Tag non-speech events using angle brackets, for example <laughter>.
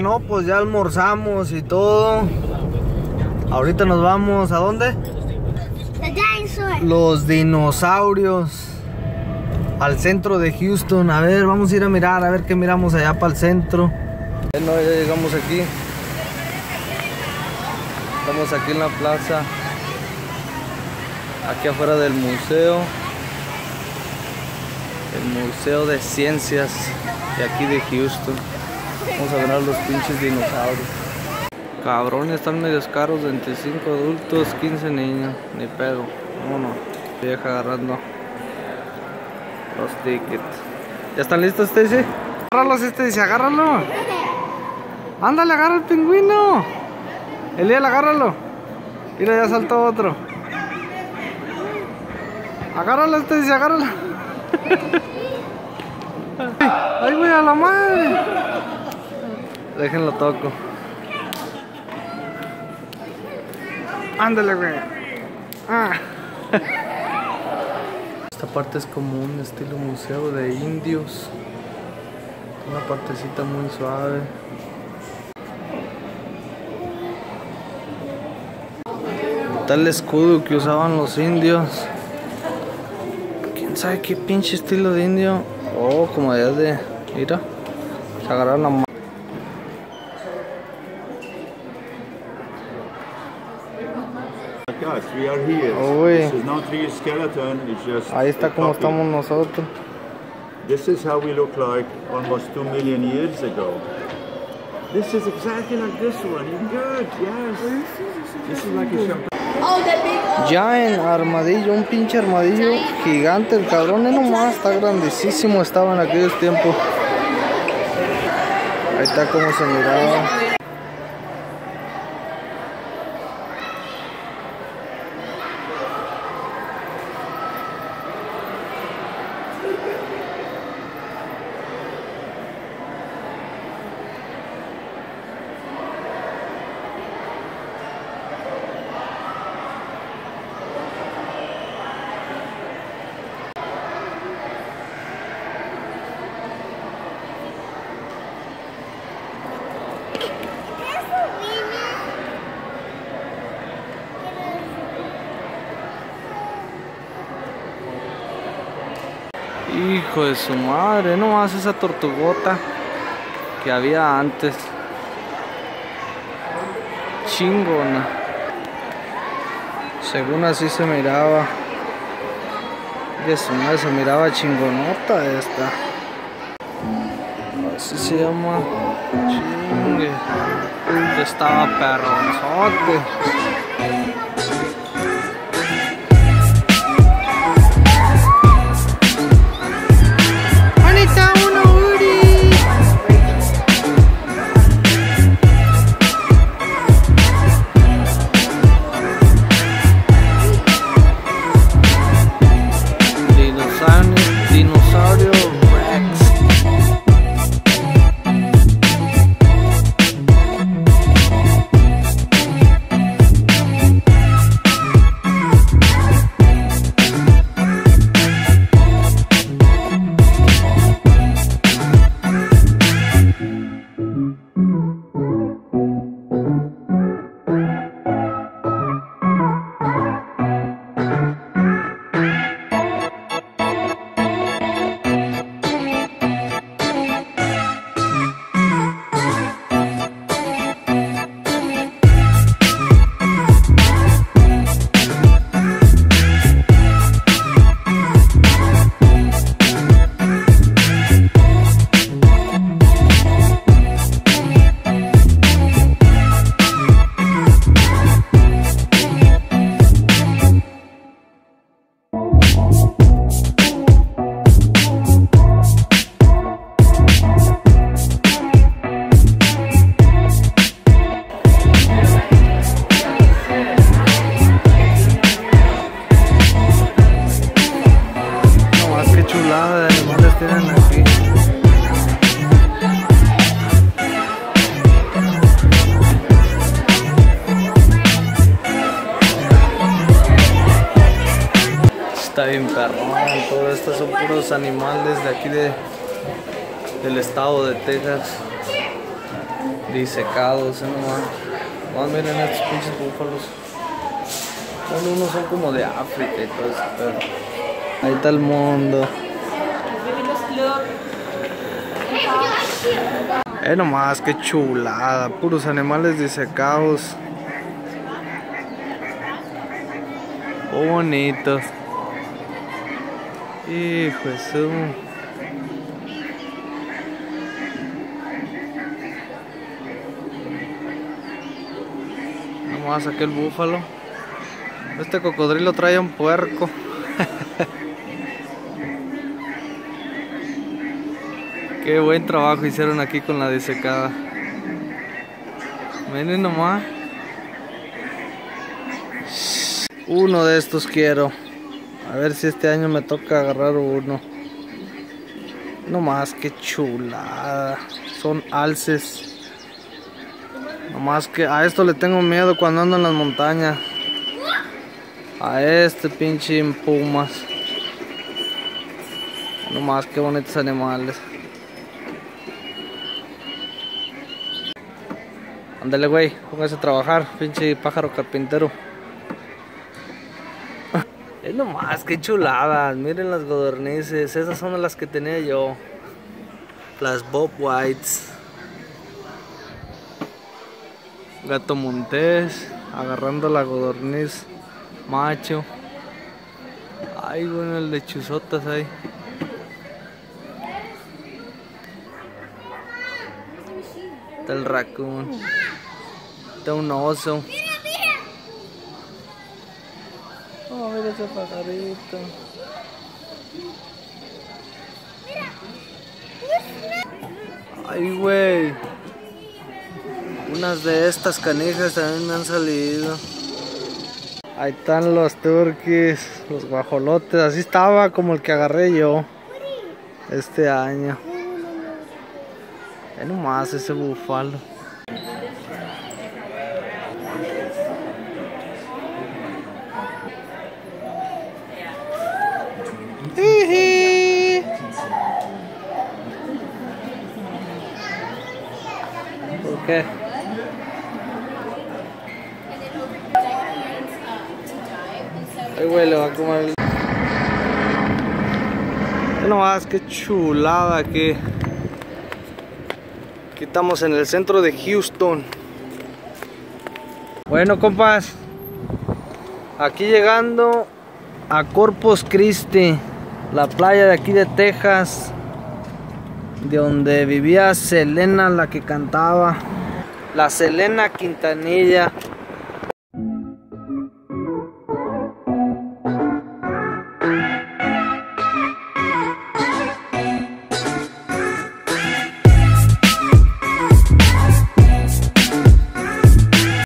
¿no? Pues ya almorzamos y todo. Ahorita nos vamos, ¿a dónde? Los dinosaurios. Al centro de Houston. A ver, vamos a ir a mirar, a ver qué miramos allá para el centro. Bueno, ya llegamos aquí. Estamos aquí en la plaza. Aquí afuera del museo. El Museo de Ciencias de aquí de Houston. Vamos a ver los pinches dinosaurios. Cabrones, están medios caros, 25 adultos, 15 niños, ni pedo. Vámonos. Vieja agarrando los tickets. ¿Ya están listos, Stacy? Agárralos, Stacy, agárralo. Ándale, agarra el pingüino. Eliel, agárralo. Mira, ya saltó otro. Agárralo, Stacy, agárralo. <laughs> ¡Ay, voy a la madre! Déjenlo toco. Ándale, güey. Ah. Esta parte es como un estilo museo de indios. Una partecita muy suave. El escudo que usaban los indios. ¿Quién sabe qué pinche estilo de indio? Oh, como de... Mira. Se agarraron la we are here. This is not real skeleton, it's just Ahí está a como copy. estamos nosotros. This is how we look like almost two million years ago. This is exactly like this one. Good, yes. This is like a champagne. Oh, the big. Giant armadillo, un pinche armadillo gigante, el cabrón, eh, nomás, está grandísimo, estaba en aquellos tiempos. Ahí está como se miraba. Hijo de su madre, nomás esa tortugota que había antes. Chingona. Según así se miraba. De su madre se miraba chingonota esta. Así se llama. Chingue. Estaba perronzote. Bien perrón, todo esto son puros animales de aquí de, del estado de Texas. Disecados, ¿eh? nomás. Miren estos pinches búfalos. Bueno, unos son como de África y todo eso, pero ahí está el mundo. Eh, nomás, qué chulada, puros animales disecados. Bonitos. Hijo de su. Nomás saqué el búfalo. Este cocodrilo trae un puerco. <laughs> Qué buen trabajo hicieron aquí con la disecada. Miren nomás. Uno de estos quiero. A ver si este año me toca agarrar uno. No más, que chulada. Son alces. No más que a esto le tengo miedo cuando ando en las montañas. A este pinche pumas. No más, que bonitos animales. Ándale, güey, póngase a trabajar, pinche pájaro carpintero. Es nomás, qué chuladas. Miren las godornices. Esas son las que tenía yo. Las Bob Whites. Gato montés. Agarrando la godorniz. Macho. Ay, bueno, el lechuzotas ahí. Está el raccoon. Está un oso. Oh, mira ese pajarito. Ay, güey. Unas de estas canijas también me han salido. Ahí están los turquis, los guajolotes. Así estaba como el que agarré yo este año. Ve nomás ese búfalo. ¿Por qué? Ay, güey, le va a nomás, qué chulada aquí. Aquí estamos en el centro de Houston. Bueno, compas. Aquí llegando a Corpus Christi, la playa de aquí de Texas, de donde vivía Selena, la que cantaba. La Selena Quintanilla.